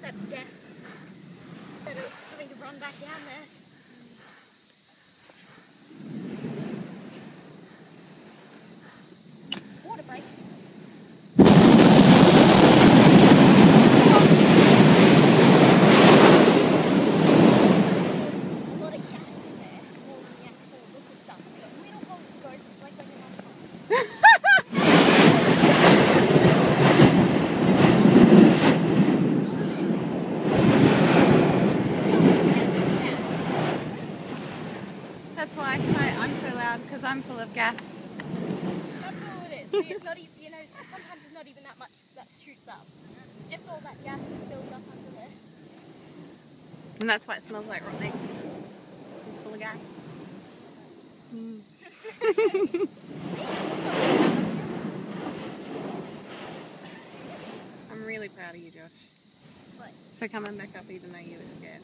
step death instead of having to run back down there. Water break. There's a That's why I, I'm so loud because I'm full of gas. That's all it is. See, It's not even, you know, sometimes it's not even that much that shoots up. It's just all that gas that builds up under there. And that's why it smells like rotten eggs. It's full of gas. Mm. I'm really proud of you, Josh, What? for coming back up even though you were scared.